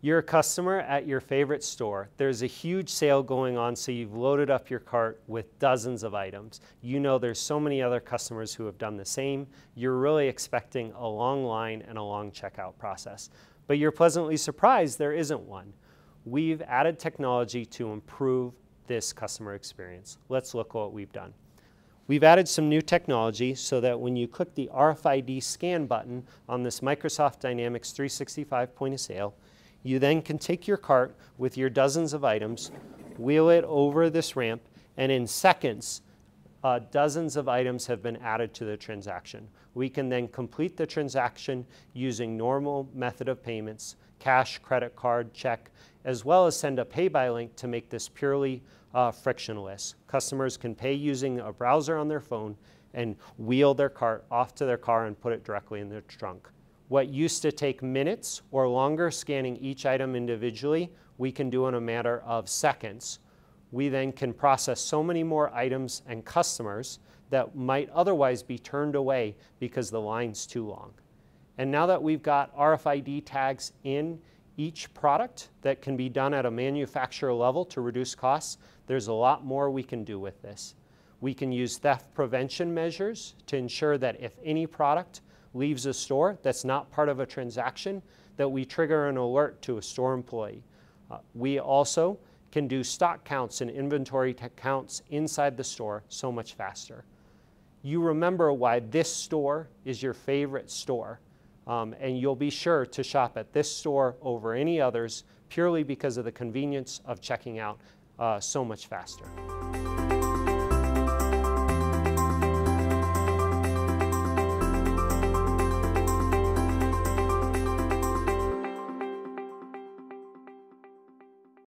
You're a customer at your favorite store. There's a huge sale going on, so you've loaded up your cart with dozens of items. You know there's so many other customers who have done the same. You're really expecting a long line and a long checkout process. But you're pleasantly surprised there isn't one. We've added technology to improve this customer experience. Let's look at what we've done. We've added some new technology so that when you click the RFID scan button on this Microsoft Dynamics 365 point of sale, you then can take your cart with your dozens of items, wheel it over this ramp, and in seconds, uh, dozens of items have been added to the transaction. We can then complete the transaction using normal method of payments, cash, credit card, check, as well as send a pay by link to make this purely uh, frictionless. Customers can pay using a browser on their phone and wheel their cart off to their car and put it directly in their trunk. What used to take minutes or longer scanning each item individually, we can do in a matter of seconds. We then can process so many more items and customers that might otherwise be turned away because the line's too long. And now that we've got RFID tags in each product that can be done at a manufacturer level to reduce costs, there's a lot more we can do with this. We can use theft prevention measures to ensure that if any product leaves a store that's not part of a transaction, that we trigger an alert to a store employee. Uh, we also can do stock counts and inventory counts inside the store so much faster. You remember why this store is your favorite store, um, and you'll be sure to shop at this store over any others purely because of the convenience of checking out uh, so much faster.